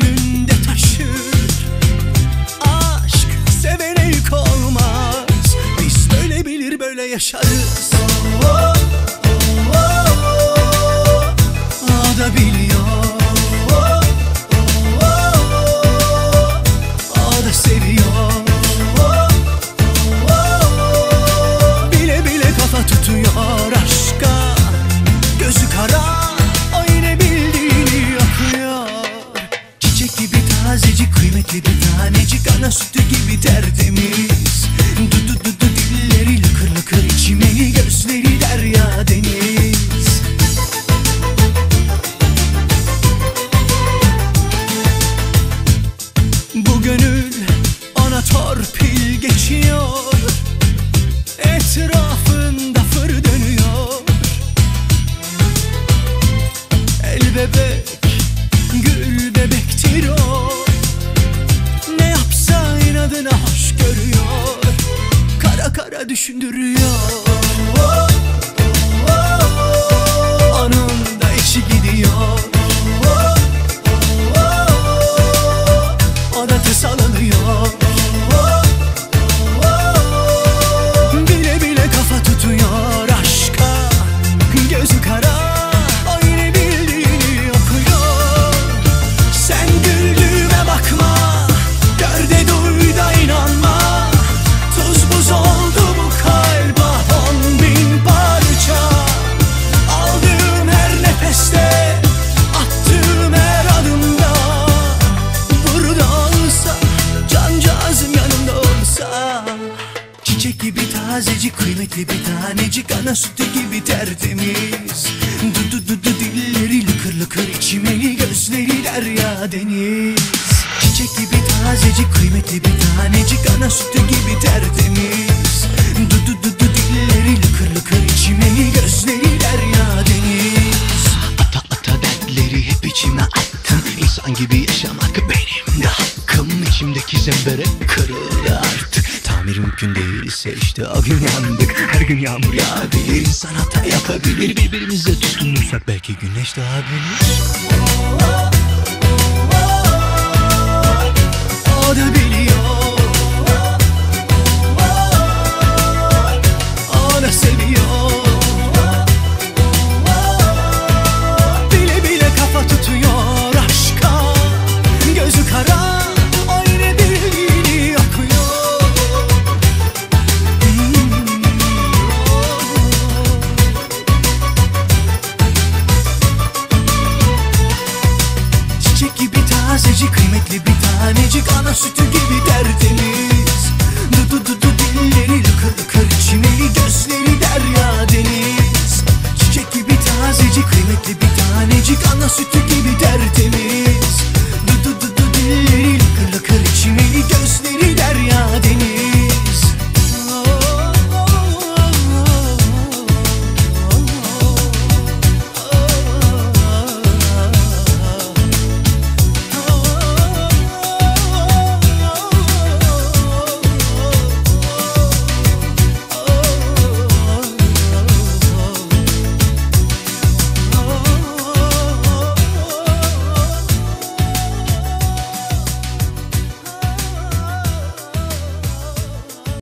gönlünde taşır Aşk sevene yük Biz böyle bilir böyle yaşarız oh, oh. Tertemiz Du du du du dilleri lıkır lıkır içimeli Gözleri derya deniz. Bu gönül ona torpil geçiyor. Etrafında fır dönüyor. El bebek, gül bebektir o inadına hoş görüyor. Kara kara düşündürüyor tazecik kıymetli bir tanecik Ana sütü gibi tertemiz. Du du du du dilleri lıkır lıkır içimeli Gözleri derya deniz. Çiçek gibi tazecik kıymetli bir tanecik Ana sütü gibi tertemiz. Du du du du dilleri lıkır lıkır içimeli Gözleri derya deniz. Ata ata dertleri hep içime attım İnsan gibi mümkün değilse işte o gün yandık Her gün yağmur yağabilir insan hata yapabilir. Birbirimize tutunursak belki güneş doğabilir tanecik Ana sütü gibi tertemiz Du du du du dilleri